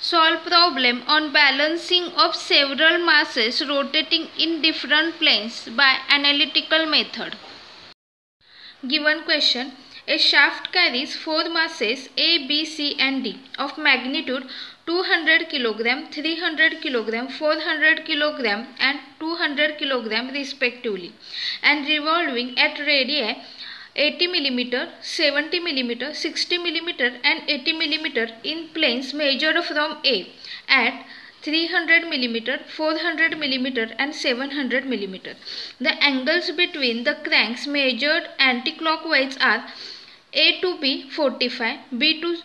Solve problem on balancing of several masses rotating in different planes by analytical method. Given question A shaft carries four masses A, B, C and D of magnitude 200 kg, 300 kg, 400 kg and 200 kg respectively and revolving at radii 80 mm, 70 mm, 60 mm and 80 mm in planes measured from A at 300 mm, 400 mm and 700 mm. The angles between the cranks measured anticlockwise are A to B 45, B to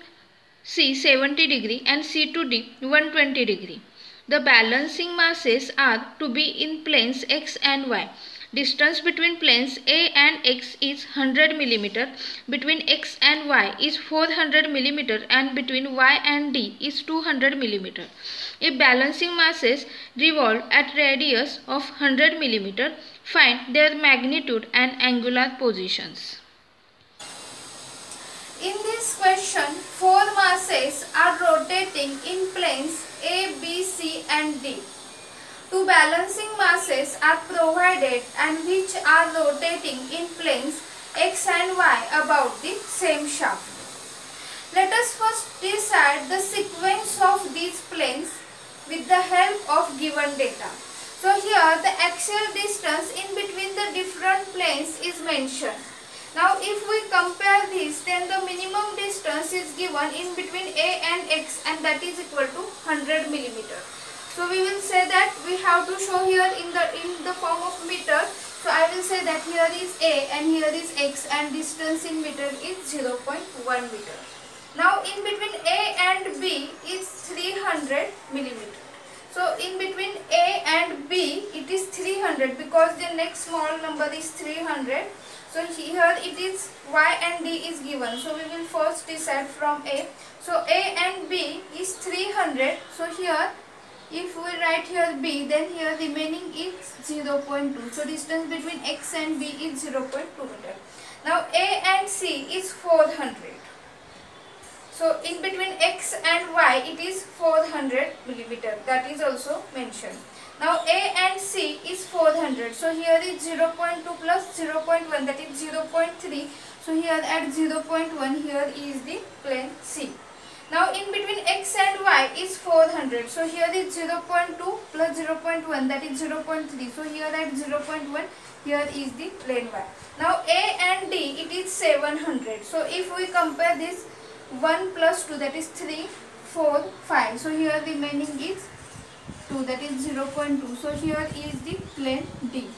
C 70 degree and C to D 120 degree. The balancing masses are to be in planes X and Y. Distance between planes A and X is 100 mm, between X and Y is 400 mm and between Y and D is 200 mm. If balancing masses revolve at radius of 100 mm, find their magnitude and angular positions. In this question, four masses are rotating in planes A, B, C and D. Two balancing masses are provided and which are rotating in planes x and y about the same shaft. Let us first decide the sequence of these planes with the help of given data. So here the axial distance in between the different planes is mentioned. Now if we compare this then the minimum distance is given in between A and X and that is equal to 100 millimeter. So we will say that we have to show here in the in the form of meter. So I will say that here is A and here is X and distance in meter is 0.1 meter. Now in between A and B is 300 millimeter. So in between A and B it is 300 because the next small number is 300. So here it is Y and D is given. So we will first decide from A. So A and B is 300. So here if we write here b, then here remaining is 0.2. So distance between x and b is 0.2 meter. Now a and c is 400. So in between x and y it is 400 millimeter. That is also mentioned. Now a and c is 400. So here is 0.2 plus 0.1 that is 0.3. So here at 0.1 here is the plane c. Now in between x and y is 400. So here is 0.2 plus 0.1 that is 0.3. So here at 0.1 here is the plane y. Now a and d it is 700. So if we compare this 1 plus 2 that is 3, 4, 5. So here the remaining is 2 that is 0.2. So here is the plane d.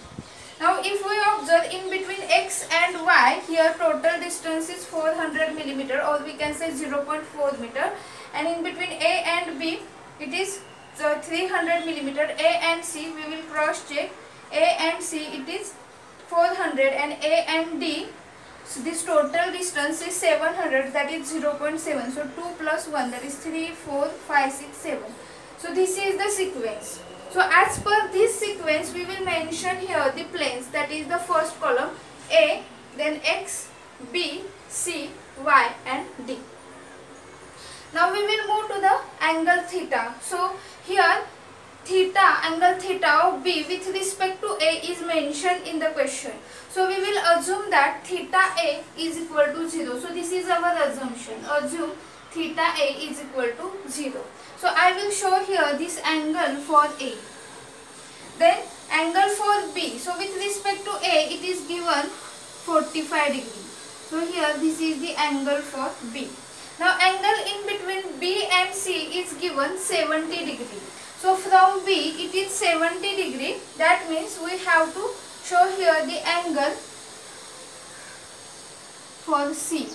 Now if we observe in between x and y, here total distance is 400 millimeter or we can say 0.4 meter. And in between a and b it is uh, 300 millimeter. A and c we will cross check. A and c it is 400 and a and d so this total distance is 700 that is 0.7 so 2 plus 1 that is 3 4 5 6 7 so this is the sequence so as per this sequence, we will mention here the planes that is the first column A, then X, B, C, Y and D. Now we will move to the angle theta. So here theta, angle theta of B with respect to A is mentioned in the question. So we will assume that theta A is equal to 0. So this is our assumption. Assume theta A is equal to 0. So I will show here this angle for A. Then angle for B. So with respect to A it is given 45 degree. So here this is the angle for B. Now angle in between B and C is given 70 degree. So from B it is 70 degree. That means we have to show here the angle for C.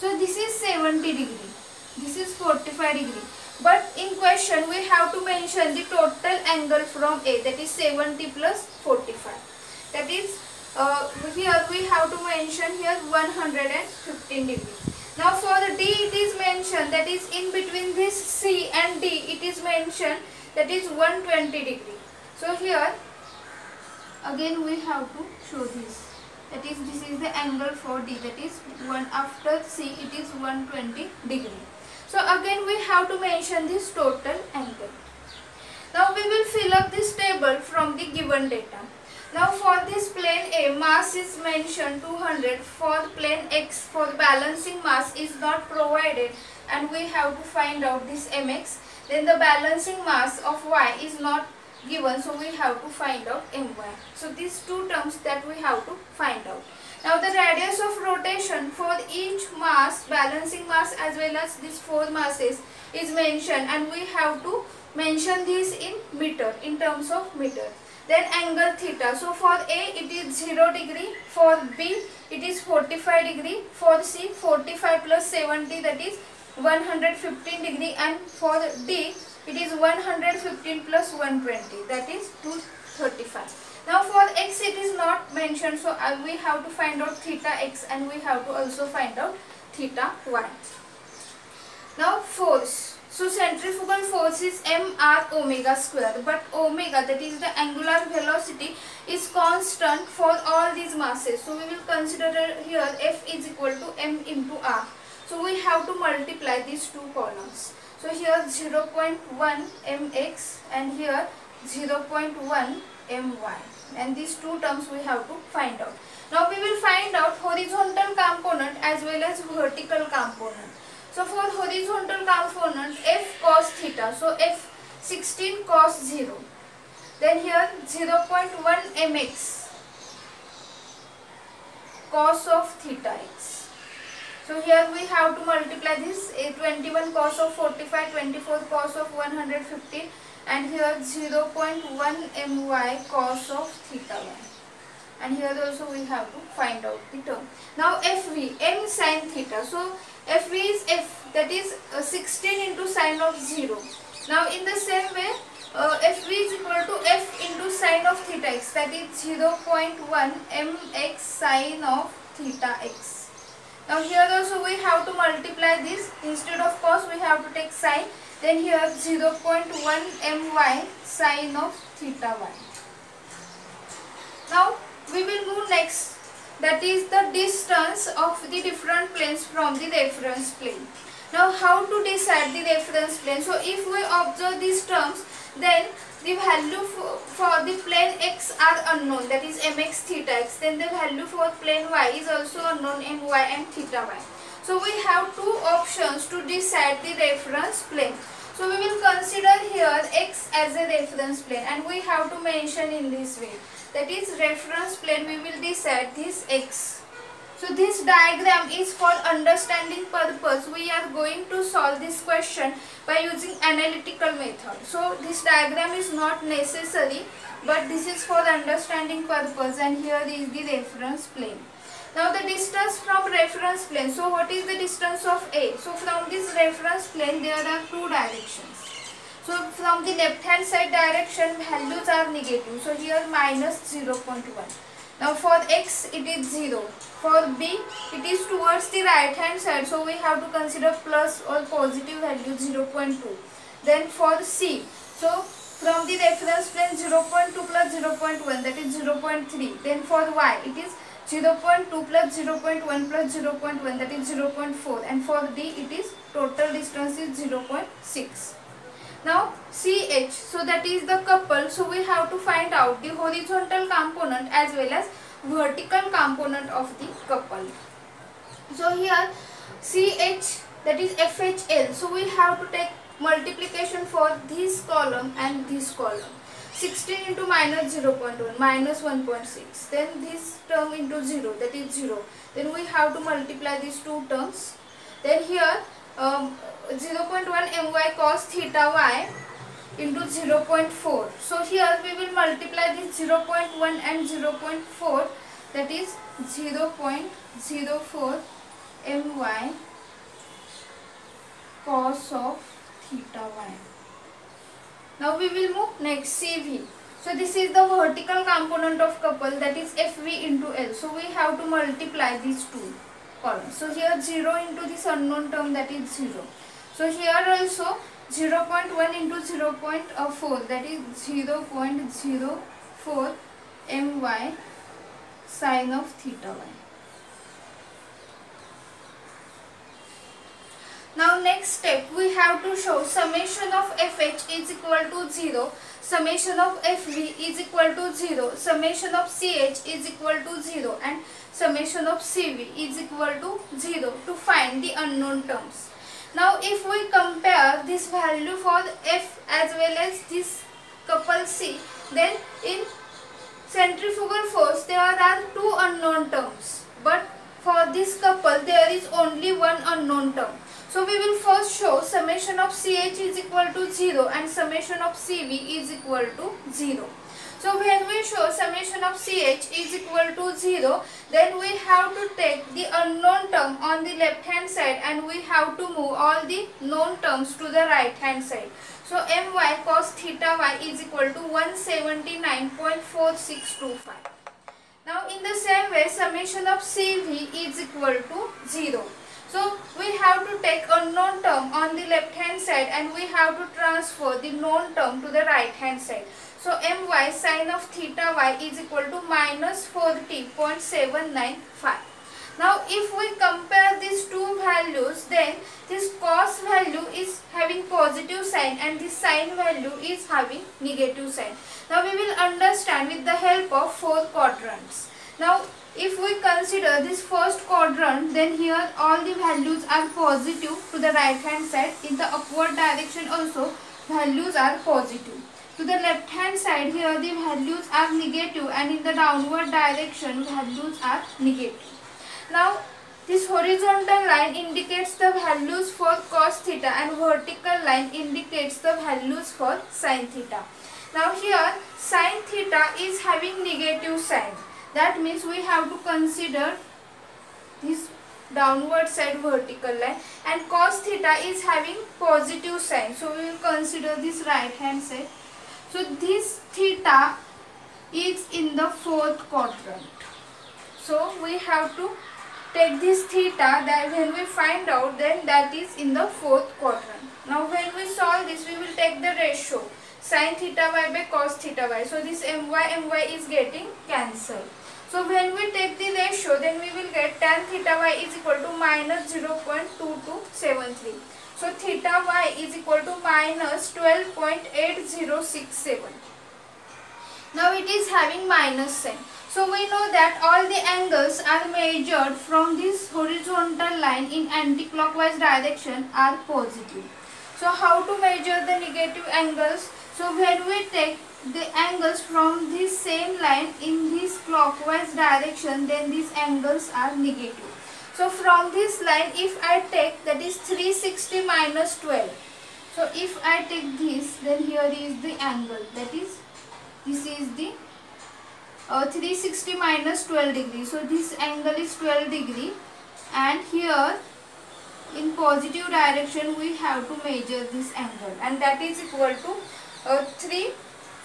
So this is 70 degree. This is 45 degree. But in question we have to mention the total angle from A that is 70 plus 45. That is uh, here we have to mention here 115 degree. Now for the D it is mentioned that is in between this C and D it is mentioned that is 120 degree. So here again we have to show this that is this is the angle for D that is one after C it is 120 degree. So again we have to mention this total angle. Now we will fill up this table from the given data. Now for this plane A, mass is mentioned 200. For plane X, for balancing mass is not provided and we have to find out this mx. Then the balancing mass of Y is not given so we have to find out my. So these two terms that we have to find out. Now the radius of rotation for each mass, balancing mass as well as these four masses is mentioned and we have to mention this in meter, in terms of meter. Then angle theta. So for A it is 0 degree, for B it is 45 degree, for C 45 plus 70 that is 115 degree and for D it is 115 plus 120 that is 235. Now for x it is not mentioned so uh, we have to find out theta x and we have to also find out theta y. Now force. So centrifugal force is mr omega square but omega that is the angular velocity is constant for all these masses. So we will consider here F is equal to m into r. So we have to multiply these two columns. So here 0.1 mx and here 0.1 my and these two terms we have to find out. Now we will find out horizontal component as well as vertical component. So for horizontal component f cos theta, so f 16 cos 0. Then here 0.1 mx cos of theta x. So here we have to multiply this a 21 cos of 45, 24 cos of 115 and here 0.1 my cos of theta 1 and here also we have to find out the term. Now FV, m sin theta. So FV is F that is uh, 16 into sine of 0. Now in the same way uh, FV is equal to F into sine of theta x that is 0.1 mx sine of theta x. Now here also we have to multiply this instead of cos we have to take sine then you here 0.1 my sine of theta y. Now we will move next that is the distance of the different planes from the reference plane. Now how to decide the reference plane? So if we observe these terms then the value for, for the plane x are unknown that is mx theta x then the value for plane y is also unknown my and theta y. So we have two options to decide the reference plane. So we will consider here x as a reference plane and we have to mention in this way. That is reference plane we will decide this x. So this diagram is for understanding purpose. We are going to solve this question by using analytical method. So this diagram is not necessary but this is for understanding purpose and here is the reference plane. Now the distance from reference plane. So what is the distance of A? So from this reference plane there are two directions. So from the left hand side direction values are negative. So here minus 0.1. Now for x it is 0. For b it is towards the right hand side. So we have to consider plus or positive value 0.2. Then for c. So from the reference plane 0.2 plus 0.1 that is 0.3. Then for y it is 0.2 plus 0.1 plus 0.1 that is 0.4 and for D it is total distance is 0.6. Now CH so that is the couple so we have to find out the horizontal component as well as vertical component of the couple. So here CH that is FHL so we have to take multiplication for this column and this column. 16 into minus 0 0.1 minus 1.6 then this term into 0 that is 0 then we have to multiply these two terms. Then here um, 0.1 my cos theta y into 0.4 so here we will multiply this 0.1 and 0.4 that is 0.04 my cos of theta y now we will move next CV. So this is the vertical component of couple that is FV into L. So we have to multiply these two columns. So here 0 into this unknown term that is 0. So here also 0 0.1 into 0 0.4 that is 0 0.04 my sine of theta y. Now next step we have to show summation of fh is equal to 0, summation of fv is equal to 0, summation of ch is equal to 0 and summation of cv is equal to 0 to find the unknown terms. Now if we compare this value for f as well as this couple c then in centrifugal force there are two unknown terms but for this couple there is only one unknown term. So we will first show summation of CH is equal to 0 and summation of CV is equal to 0. So when we show summation of CH is equal to 0 then we have to take the unknown term on the left hand side and we have to move all the known terms to the right hand side. So my cos theta y is equal to 179.4625. Now in the same way summation of CV is equal to 0. So we have to take a known term on the left hand side and we have to transfer the known term to the right hand side. So my sine of theta y is equal to minus 40.795. Now if we compare these two values then this cos value is having positive sign and this sine value is having negative sign. Now we will understand with the help of four quadrants. Now if we consider this first quadrant, then here all the values are positive to the right hand side. In the upward direction also, values are positive. To the left hand side, here the values are negative and in the downward direction, values are negative. Now, this horizontal line indicates the values for cos theta and vertical line indicates the values for sin theta. Now here, sin theta is having negative sign. That means we have to consider this downward side vertical line and cos theta is having positive sign. So we will consider this right hand side. So this theta is in the fourth quadrant. So we have to take this theta that when we find out then that is in the fourth quadrant. Now when we solve this we will take the ratio sin theta y by cos theta y. So this my my is getting cancelled. So when we take the ratio then we will get tan theta y is equal to minus 0.2273. So theta y is equal to minus 12.8067. Now it is having minus sign. So we know that all the angles are measured from this horizontal line in anti-clockwise direction are positive. So how to measure the negative angles? So when we take the angles from this same line in this clockwise direction then these angles are negative. So from this line if I take that is 360 minus 12. So if I take this then here is the angle that is this is the uh, 360 minus 12 degree. So this angle is 12 degree and here in positive direction we have to measure this angle and that is equal to uh, 3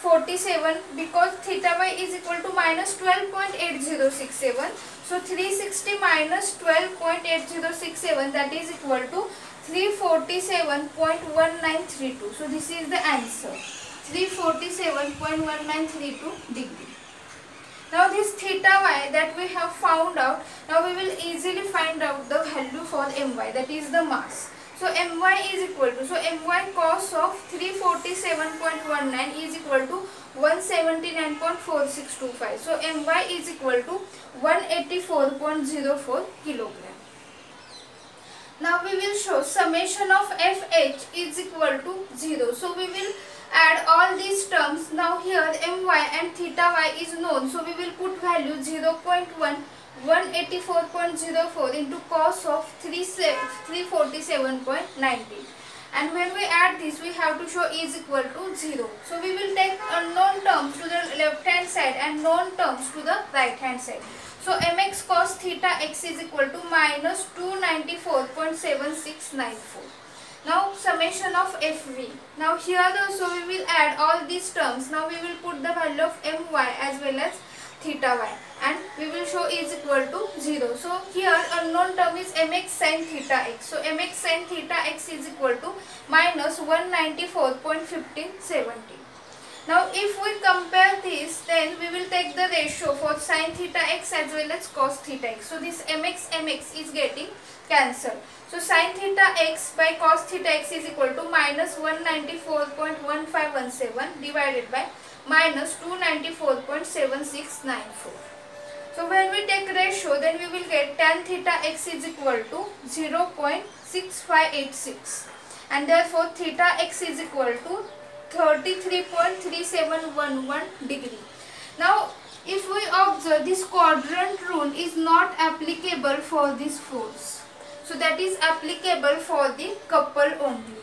47 because theta y is equal to minus 12.8067. So 360 minus 12.8067 that is equal to 347.1932. So this is the answer. 347.1932 degree. Now this theta y that we have found out, now we will easily find out the value for my that is the mass. So my is equal to, so my cos of 347.19 is equal to 179.4625. So my is equal to 184.04 kilogram. Now we will show summation of FH is equal to 0. So we will add all these terms. Now here my and theta y is known. So we will put value 0.1 184.04 into cos of 347.90 and when we add this we have to show is equal to 0. So we will take unknown terms to the left hand side and known terms to the right hand side. So mx cos theta x is equal to minus 294.7694. Now summation of fv. Now here also we will add all these terms. Now we will put the value of my as well as theta y and we will show is equal to 0. So here unknown term is mx sin theta x. So mx sin theta x is equal to minus 194.1570. Now if we compare this then we will take the ratio for sin theta x as well as cos theta x. So this mx mx is getting cancelled. So sin theta x by cos theta x is equal to minus 194.1517 divided by minus 294.7694. So when we take ratio then we will get tan theta x is equal to 0.6586 and therefore theta x is equal to 33.3711 degree. Now if we observe this quadrant rule is not applicable for this force. So that is applicable for the couple only.